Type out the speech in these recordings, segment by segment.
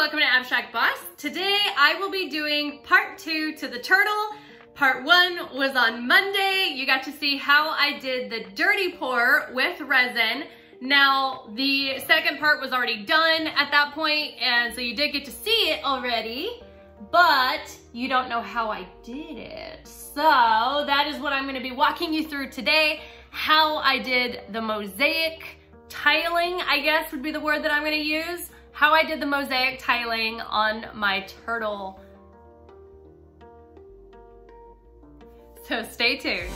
welcome to Abstract Boss. Today I will be doing part two to the turtle. Part one was on Monday. You got to see how I did the dirty pour with resin. Now, the second part was already done at that point, and so you did get to see it already, but you don't know how I did it. So that is what I'm gonna be walking you through today, how I did the mosaic tiling, I guess would be the word that I'm gonna use how I did the mosaic tiling on my turtle. So stay tuned.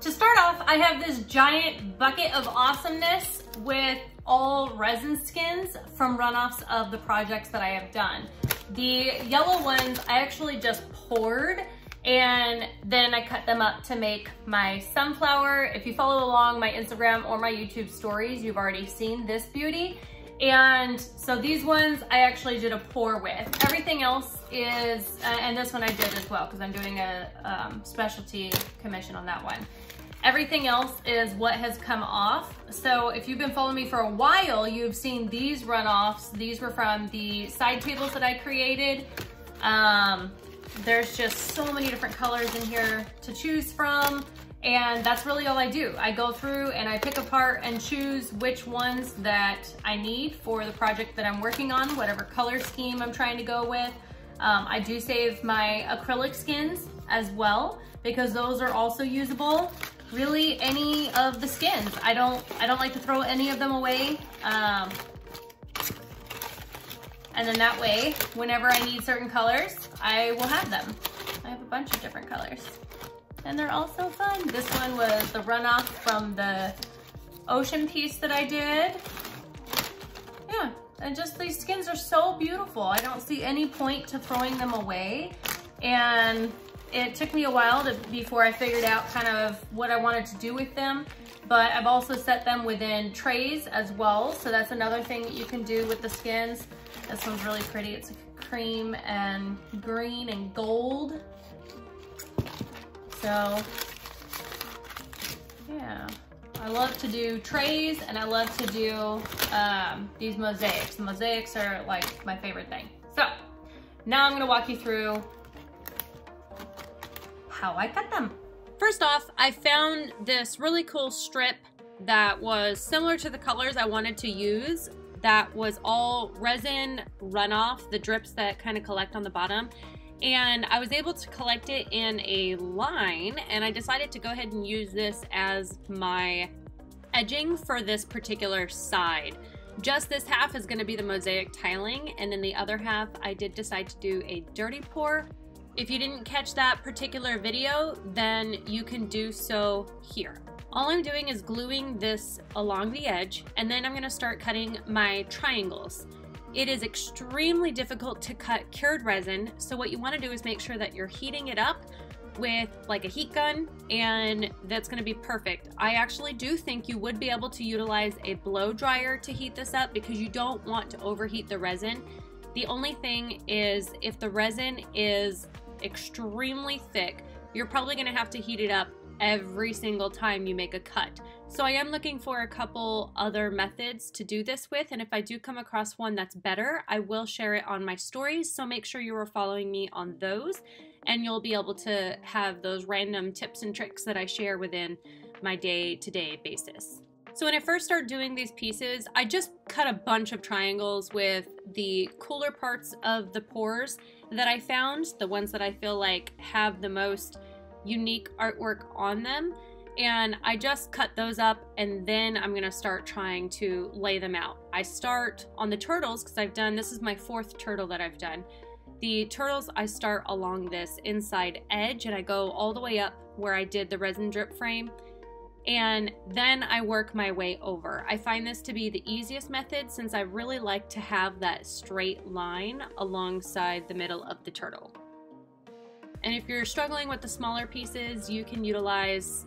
To start off, I have this giant bucket of awesomeness with all resin skins from runoffs of the projects that I have done. The yellow ones I actually just poured and then I cut them up to make my sunflower. If you follow along my Instagram or my YouTube stories, you've already seen this beauty. And so these ones I actually did a pour with. Everything else is, uh, and this one I did as well because I'm doing a um, specialty commission on that one. Everything else is what has come off. So if you've been following me for a while, you've seen these runoffs. These were from the side tables that I created. Um, there's just so many different colors in here to choose from. And that's really all I do. I go through and I pick apart and choose which ones that I need for the project that I'm working on, whatever color scheme I'm trying to go with. Um, I do save my acrylic skins as well because those are also usable. Really any of the skins. I don't, I don't like to throw any of them away. Um, and then that way, whenever I need certain colors, I will have them. I have a bunch of different colors. And they're all so fun. This one was the runoff from the ocean piece that I did. Yeah, and just these skins are so beautiful. I don't see any point to throwing them away. And it took me a while to, before I figured out kind of what I wanted to do with them but I've also set them within trays as well. So that's another thing that you can do with the skins. This one's really pretty. It's cream and green and gold. So, yeah. I love to do trays and I love to do um, these mosaics. The mosaics are like my favorite thing. So, now I'm gonna walk you through how I cut them. First off, I found this really cool strip that was similar to the colors I wanted to use that was all resin runoff, the drips that kind of collect on the bottom. And I was able to collect it in a line and I decided to go ahead and use this as my edging for this particular side. Just this half is going to be the mosaic tiling and then the other half I did decide to do a dirty pour. If you didn't catch that particular video, then you can do so here. All I'm doing is gluing this along the edge and then I'm gonna start cutting my triangles. It is extremely difficult to cut cured resin, so what you wanna do is make sure that you're heating it up with like a heat gun and that's gonna be perfect. I actually do think you would be able to utilize a blow dryer to heat this up because you don't want to overheat the resin. The only thing is if the resin is extremely thick, you're probably gonna have to heat it up every single time you make a cut. So I am looking for a couple other methods to do this with, and if I do come across one that's better, I will share it on my stories, so make sure you are following me on those, and you'll be able to have those random tips and tricks that I share within my day-to-day -day basis. So when I first started doing these pieces, I just cut a bunch of triangles with the cooler parts of the pours that I found, the ones that I feel like have the most unique artwork on them. And I just cut those up and then I'm gonna start trying to lay them out. I start on the turtles because I've done, this is my fourth turtle that I've done. The turtles, I start along this inside edge and I go all the way up where I did the resin drip frame and then I work my way over. I find this to be the easiest method since I really like to have that straight line alongside the middle of the turtle. And if you're struggling with the smaller pieces, you can utilize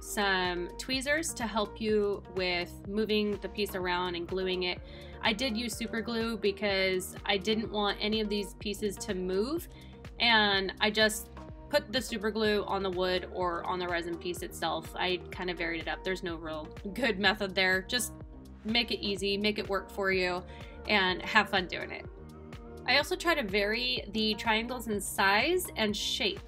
some tweezers to help you with moving the piece around and gluing it. I did use super glue because I didn't want any of these pieces to move and I just put the super glue on the wood or on the resin piece itself. I kind of varied it up. There's no real good method there. Just make it easy, make it work for you, and have fun doing it. I also try to vary the triangles in size and shape.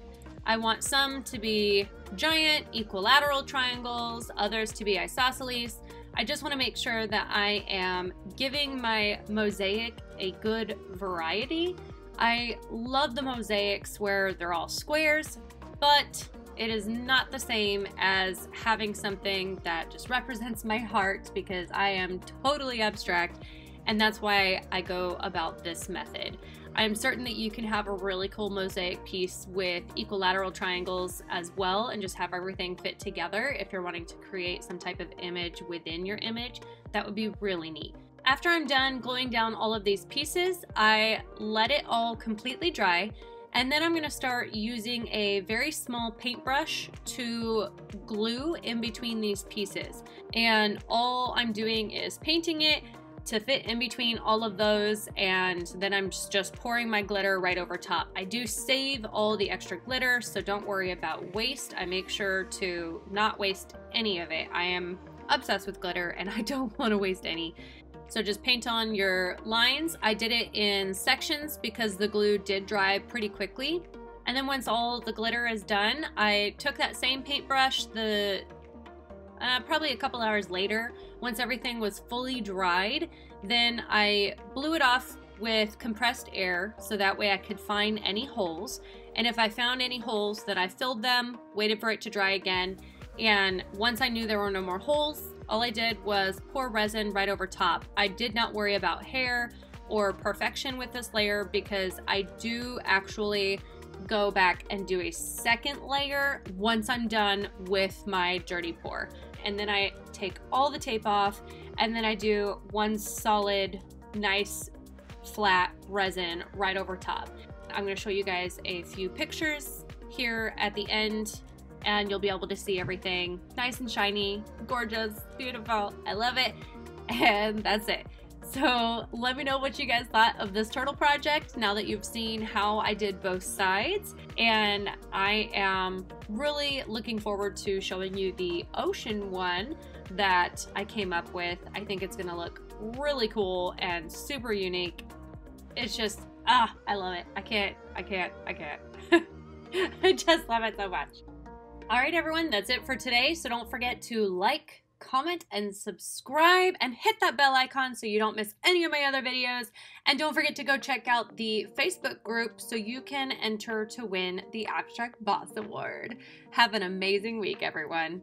I want some to be giant equilateral triangles, others to be isosceles. I just want to make sure that I am giving my mosaic a good variety. I love the mosaics where they're all squares, but it is not the same as having something that just represents my heart because I am totally abstract and that's why I go about this method. I'm certain that you can have a really cool mosaic piece with equilateral triangles as well and just have everything fit together if you're wanting to create some type of image within your image. That would be really neat. After I'm done gluing down all of these pieces, I let it all completely dry and then I'm gonna start using a very small paintbrush to glue in between these pieces. And all I'm doing is painting it to fit in between all of those and then I'm just, just pouring my glitter right over top. I do save all the extra glitter so don't worry about waste. I make sure to not waste any of it. I am obsessed with glitter and I don't want to waste any. So just paint on your lines. I did it in sections because the glue did dry pretty quickly. And then once all the glitter is done, I took that same paintbrush, the uh, probably a couple hours later, once everything was fully dried, then I blew it off with compressed air so that way I could find any holes. And if I found any holes, then I filled them, waited for it to dry again. And once I knew there were no more holes, all I did was pour resin right over top. I did not worry about hair or perfection with this layer because I do actually go back and do a second layer once I'm done with my dirty pour and then I take all the tape off and then I do one solid nice flat resin right over top. I'm going to show you guys a few pictures here at the end and you'll be able to see everything nice and shiny, gorgeous, beautiful. I love it. And that's it. So let me know what you guys thought of this turtle project now that you've seen how I did both sides. And I am really looking forward to showing you the ocean one that I came up with. I think it's gonna look really cool and super unique. It's just, ah, I love it. I can't, I can't, I can't. I just love it so much. All right, everyone, that's it for today. So don't forget to like, comment, and subscribe, and hit that bell icon so you don't miss any of my other videos. And don't forget to go check out the Facebook group so you can enter to win the Abstract Boss Award. Have an amazing week, everyone.